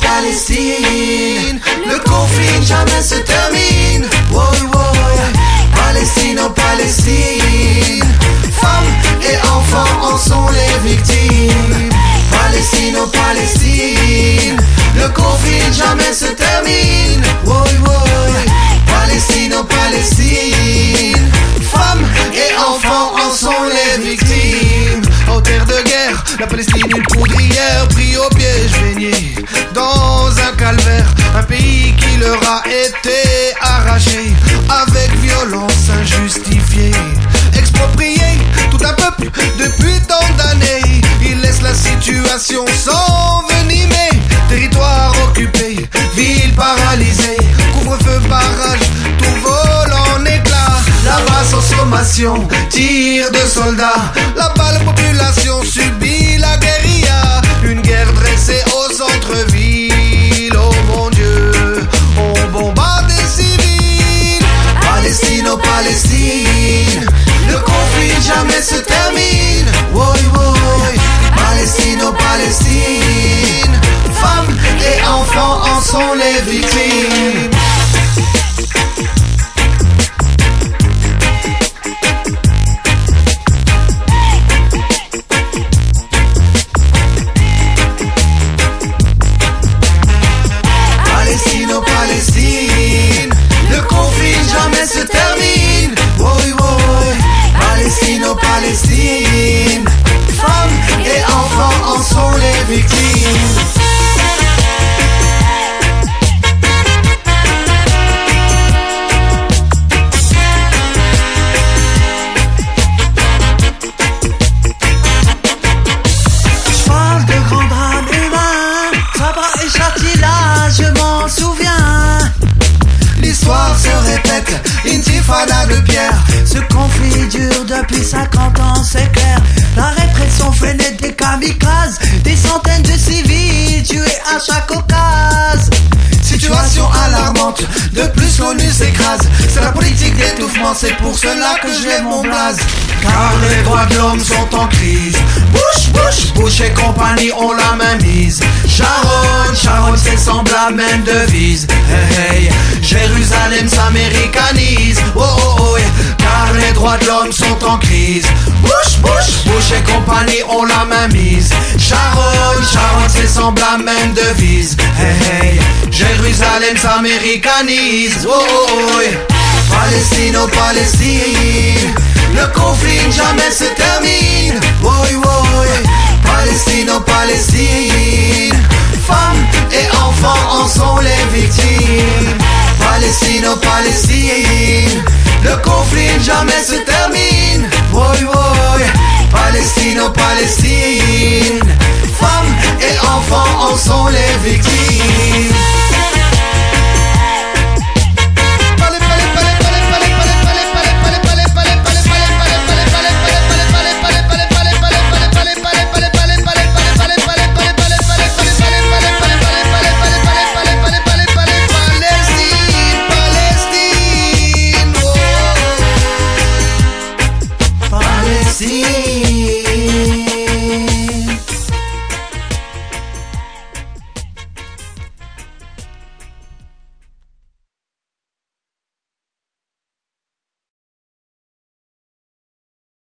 Palestine. Le conflit jamais se termine. Woy, woy. Palestine, oh Palestine. Femmes et enfants en sont les victimes. Palestine, oh Palestine. Le conflit jamais se termine. Woy, woy. Palestine, oh Palestine. Femmes et enfants en sont les victimes. En terre de guerre, la Palestine une poudrière pris au leur a été arraché avec violence injustifiée. Exproprié tout un peuple depuis tant d'années. Il laisse la situation s'envenimer. Territoire occupé, ville paralysée, couvre-feu, barrage, tout vole en éclats. La masse en sommation, tir de soldats. La balle population subit la guérilla. Palestine. Le conflit jamais se termine. Woy, woy. Palestine, oh Palestine. Femmes et enfants en sont les victimes. Intifada de pierre. Ce conflit dure depuis 50 ans, c'est clair. La répression fait des kamikazes, des centaines de civils tués à chaque occasion. Situation alarmante, de plus l'ONU s'écrase. C'est la politique d'étouffement, c'est pour cela que lève mon blaze. Car les droits de l'homme sont en crise. Bush, Bush, Bush et compagnie ont la main mise. Sharon, Sharon, c'est semblable, même devise. Hey, hey, Jérusalem s'américanise. Oh, oh, oh, car les droits de l'homme sont en crise. Bush, Bush, Bush et compagnie ont la main mise. Sharon, Sharon, c'est semblable, même devise. Hey, hey, Jérusalem s'américanise. Oh, oh, oh. Palestine, oh Palestine. Le conflit jamais se termine. Woy, woy. Palestine, oh Palestine. Femmes et enfants en sont les victimes. Palestine, oh Palestine. Le conflit jamais se termine. Woy, woy. Palestine, oh Palestine. Palestine, Palestine.